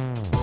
Bye.